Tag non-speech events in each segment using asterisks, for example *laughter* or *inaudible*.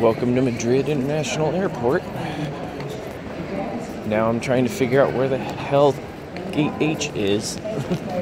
Welcome to Madrid International Airport. Now I'm trying to figure out where the hell gate H is. *laughs*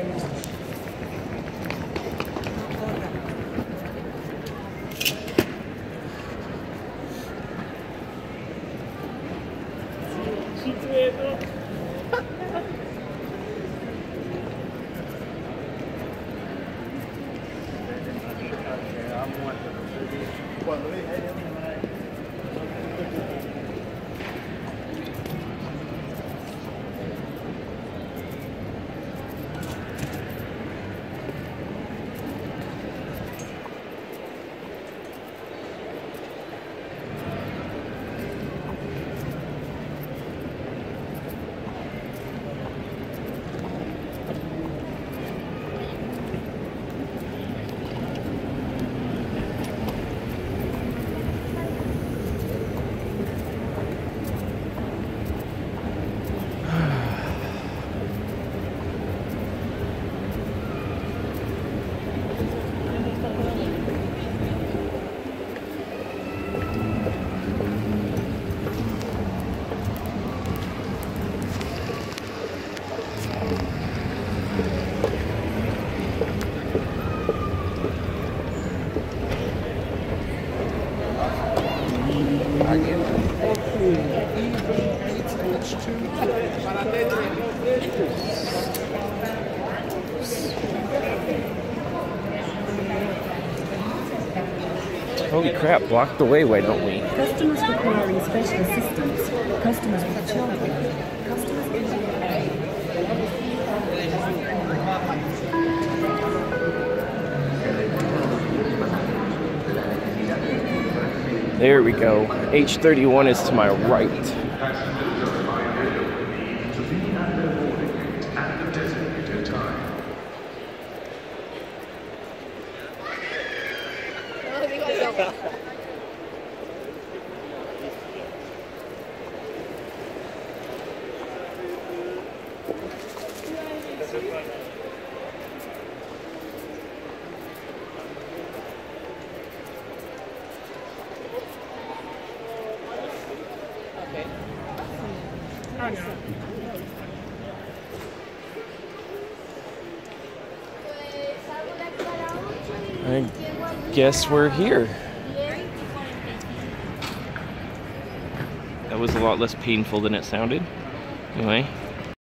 Holy crap, block the way, why don't we? Customers requiring special assistance, customers with children, There we go. H31 is to my right. *laughs* I guess we're here. That was a lot less painful than it sounded. Anyway,